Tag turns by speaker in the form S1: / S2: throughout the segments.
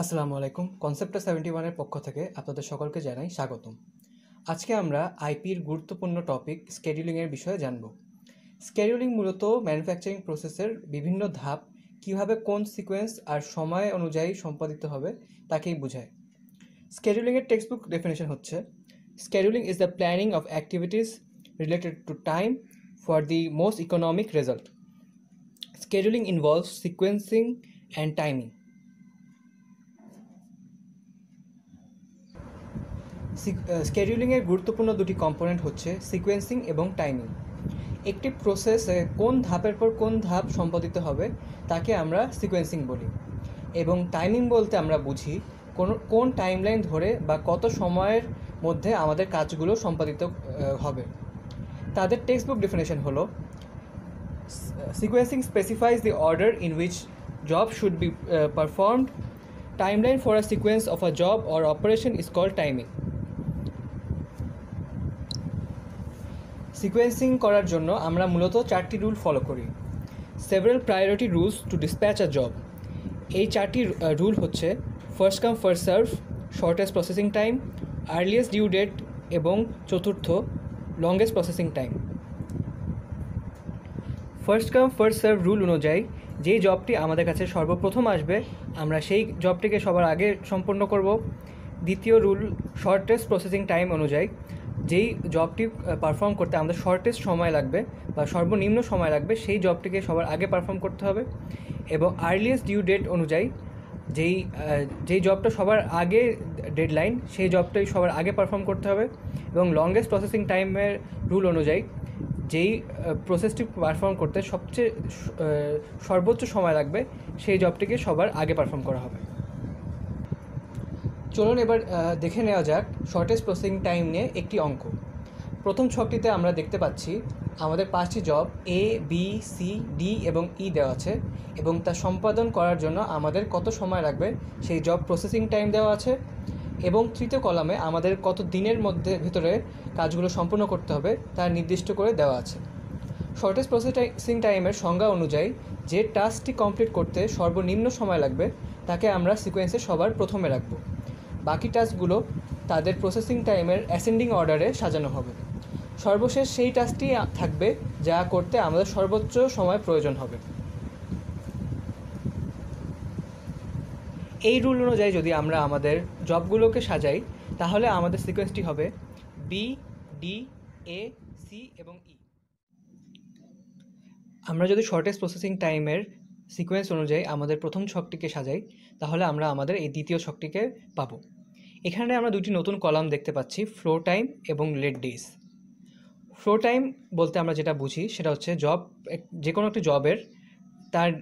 S1: আসসালামু আলাইকুম। কনসেপ্টটা সেভেন্টি ওয়ানের পক্ষ থেকে আপনাদের সকলকে জানাই স্বাগতম। আজকে আমরা আইপির গুরুত্বপূর্ণ টপিক স্কেডিউলিংয়ের বিষয়ে জানব। স্কেডিউলিং মূলত ম্যানুফ্যাকচারিং প্রসেসের বিভিন্ন ধাপ, কীভাবে কোন সিকোয়েন্স আর সময় অনুযায়ী সম্পাদিত হবে তাকেই বোঝায়। স্কেডিউলিংয়ের টেক্সট বুক ডেফিনেশন হচ্ছে, scheduling is the planning of activities related to time for the most economic result. Scheduling involves sequencing and timing. স্কেডিউলিংয়ের গুরুত্বপূর্ণ দুটি কম্পোনেন্ট হচ্ছে সিকোয়েন্সিং এবং টাইমিং একটি প্রসেসে কোন ধাপের পর কোন ধাপ সম্পাদিত হবে তাকে আমরা সিকোয়েন্সিং বলি। এবং টাইমিং বলতে আমরা বুঝি কোন কোন টাইমলাইন ধরে বা কত সময়ের মধ্যে আমাদের কাজগুলো সম্পাদিত হবে। তাদের টেক্সট বুক ডেফিনেশন হলো sequencing specifies the order in which should be uh, performed timeline for a sequence of a job or operation is called timing sequencing করার জন্য আমরা মূলত চারটি রুল ফলো করি। Several priority rules to dispatch a job এই চারটি rule হচ্ছে first come first serve shortest processing time earliest due date এবং চতুর্থ longest processing time first come first serve rule অনুযায়ী যেই জবটি আমাদের কাছে সর্বপ্রথম আসবে, আমরা সেই জবটিকে সবার আগে সম্পন্ন করব। দ্বিতীয় রুল শর্টেস্ট প্রসেসিং টাইম অনুযায়ী যেই জবটি পারফর্ম করতে আমাদের শর্টেস্ট সময় লাগবে বা সর্বনিম্ন সময় লাগবে, সেই জবটিকে সবার আগে পারফর্ম করতে হবে। এবং আর্লিয়েস্ট ডিউ ডেট অনুযায়ী যেই যেই জবটা সবার আগে ডেডলাইন সেই জবটাই সবার আগে পারফর্ম করতে হবে। এবং লংগেস্ট প্রসেসিং টাইমের রুল অনুযায়ী যেই প্রসেসটি পারফর্ম করতে সবচেয়ে সর্বোচ্চ সময় লাগবে, সেই জবটিকে সবার আগে পারফর্ম করা হবে। চলুন এবার দেখে নেওয়া যাক শর্টেস্ট প্রসেসিং টাইম নিয়ে একটি অঙ্ক। প্রথম ছকটিতে আমরা দেখতে পাচ্ছি, আমাদের পাঁচটি job A B C D এবং ই দেওয়া আছে এবং তা সম্পাদন করার জন্য আমাদের কত সময় লাগবে সেই জব প্রসেসিং টাইম দেওয়া আছে এবং তৃতীয় কলামে আমাদের কত দিনের মধ্যে ভিতরে কাজগুলো সম্পূর্ণ করতে হবে তা নির্দিষ্ট করে দেওয়া আছে। শর্টেস্ট প্রসেসিং টাইমের সংজ্ঞা অনুযায়ী যে টাস্কটি কমপ্লিট করতে সর্বনিম্ন সময় লাগবে তাকে আমরা সিকোয়েন্সে সবার প্রথমে রাখব। বাকি টাস্কগুলো তাদের প্রসেসিং টাইমের অ্যাসেন্ডিং অর্ডারে সাজানো হবে। সর্বশেষ সেই টাস্কটি থাকবে যা করতে আমাদের সর্বোচ্চ সময় প্রয়োজন হবে। এই রুল অনুযায়ী যদি আমরা আমাদের জবগুলোকে সাজাই, তাহলে আমাদের সিকোয়েন্সটি হবে বি ডি এ সি এবং ই আমরা যদি শর্টেস্ট প্রসেসিং টাইমের সিকোয়েন্স অনুযায়ী আমাদের প্রথম ছকটিকে সাজাই, তাহলে আমরা আমাদের এই দ্বিতীয় ছকটিকে পাবো। এখানে আমরা দুটি নতুন কলাম দেখতে পাচ্ছি ফ্লো টাইম এবং লেট ডেজ ফ্লো টাইম বলতে আমরা যেটা বুঝি সেটা হচ্ছে জব যে কোনো একটি জবের তার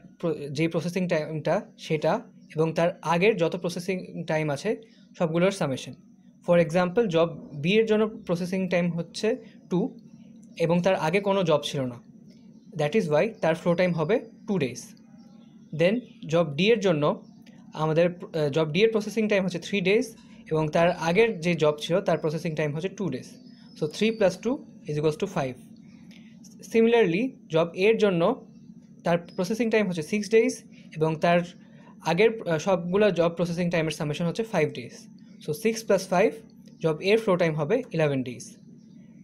S1: যে প্রসেসিং টাইমটা সেটা এবং তার আগের যত প্রসেসিং টাইম আছে সবগুলোর summation for example job B এর জন্য প্রসেসিং টাইম হচ্ছে টু এবং তার আগে কোনো জব ছিল না। দ্যাট ইজ ওয়াই তার ফ্লো টাইম হবে two days then job D এর জন্য আমাদের জব ডি এর প্রসেসিং টাইম হচ্ছে থ্রি ডেজ এবং তার আগের যে জব ছিল, তার প্রসেসিং টাইম হচ্ছে two days so three plus two is equals to five similarly job এর জন্য তার প্রসেসিং টাইম হচ্ছে সিক্স ডেজ এবং তার আগের সবগুলো জব প্রসেসিং টাইমের সামেশন হচ্ছে five days so six plus five job এর ফ্লো টাইম হবে ইলেভেন ডেজ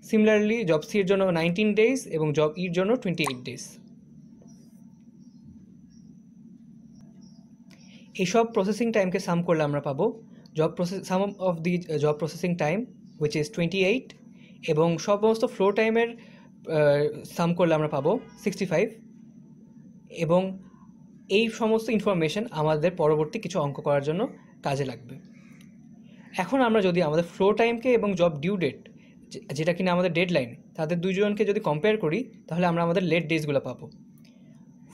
S1: সিমিলারলি জব সির জন্য নাইনটিন ডেজ এবং জব ইর জন্য টোয়েন্টি এইট ডেজ এইসব প্রসেসিং টাইমকে সাম করলে আমরা পাবো job process sum of the job processing time which is twenty eight এবং সমস্ত ফ্লো টাইমের সাম করলে আমরা পাবো সিক্সটি ফাইভ এবং এই সমস্ত ইনফরমেশন আমাদের পরবর্তী কিছু অঙ্ক করার জন্য কাজে লাগবে। এখন আমরা যদি আমাদের ফ্লো টাইমকে এবং জব ডিউ ডেট যেটা কিনা আমাদের ডেডলাইন তাদের দুজনকে যদি কম্পেয়ার করি, তাহলে আমরা আমাদের লেট ডেজগুলো পাবো।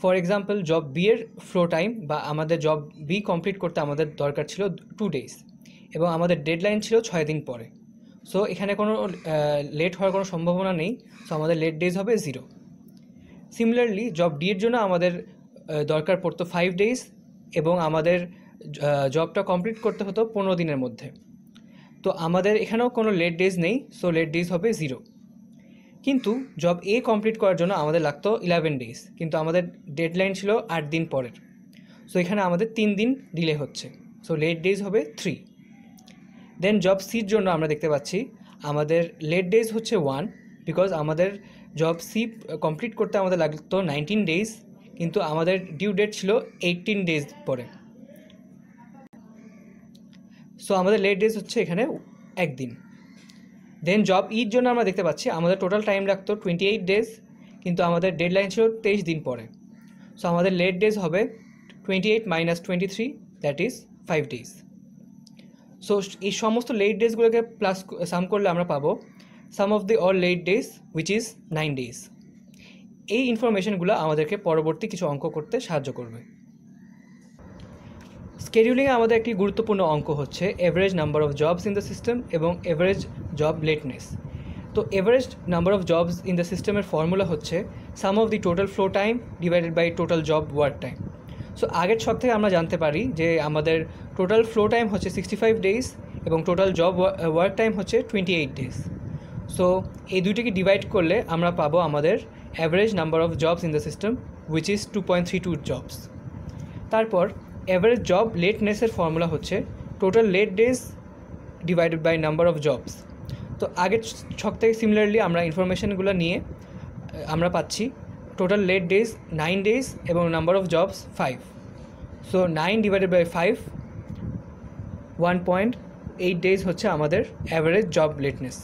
S1: ফর এক্সাম্পল জব বি এর ফ্লো টাইম বা আমাদের জব বি কমপ্লিট করতে আমাদের দরকার ছিল টু ডেজ এবং আমাদের ডেডলাইন ছিল ছয় দিন পরে। সো এখানে কোনো লেট হওয়ার কোনো সম্ভাবনা নেই। সো আমাদের লেট ডেজ হবে জিরো সিমিলারলি জব ডি এর জন্য আমাদের দরকার পড়তো ফাইভ ডেজ এবং আমাদের জবটা কমপ্লিট করতে হতো পনেরো দিনের মধ্যে। তো আমাদের এখানেও কোনো লেট ডেজ নেই। সো লেট ডেজ হবে জিরো কিন্তু জব এ কমপ্লিট করার জন্য আমাদের লাগতো ইলেভেন ডেজ কিন্তু আমাদের ডেডলাইন ছিল আট দিন পরের। সো এখানে আমাদের তিন দিন ডিলে হচ্ছে। সো লেট ডেজ হবে থ্রি দেন জব সির জন্য আমরা দেখতে পাচ্ছি, আমাদের লেট ডেজ হচ্ছে ওয়ান বিকজ আমাদের জব সি কমপ্লিট করতে আমাদের লাগতো নাইনটিন ডেজ কিন্তু আমাদের ডিউ ডেট ছিল এইটিন ডেজ পরে। সো আমাদের লেট ডেজ হচ্ছে এখানে একদিন। দেন জব ইর জন্য আমরা দেখতে পাচ্ছি, আমাদের টোটাল টাইম লাগতো টোয়েন্টি এইট ডেজ কিন্তু আমাদের ডেডলাইন ছিল তেইশ দিন পরে। সো আমাদের লেট ডেজ হবে twenty eight minus twenty three that is five days so এই সমস্ত লেট ডেজগুলোকে প্লাস সাম করলে আমরা পাবো sum of the all late days which is nine days এই ইনফরমেশনগুলো আমাদেরকে পরবর্তী কিছু অঙ্ক করতে সাহায্য করবে। স্কেডিউলিংয়ে আমাদের একটি গুরুত্বপূর্ণ অঙ্ক হচ্ছে average number of jobs in the system এবং এভারেজ জব লেটনেস তো average number of jobs in the সিস্টেমের ফর্মুলা হচ্ছে sum of the total flow time divided by total job work time so আগের ছক থেকে আমরা জানতে পারি যে আমাদের টোটাল ফ্লো টাইম হচ্ছে সিক্সটি ফাইভ ডেজ এবং টোটাল জব ওয়ার্ক টাইম হচ্ছে টোয়েন্টি এইট ডেজ সো এই দুইটিকে ডিভাইড করলে আমরা পাবো আমাদের average number of jobs in the system which is two point three two jobs তারপর অ্যাভারেজ জব লেটনেসের ফর্মুলা হচ্ছে total late days divided by number of jobs তো আগের ছক থেকে সিমিলারলি আমরা ইনফরমেশনগুলো নিয়ে আমরা পাচ্ছি total late days nine days এবং number of jobs five so nine divided by five one point eight days হচ্ছে আমাদের অ্যাভারেজ জব লেটনেস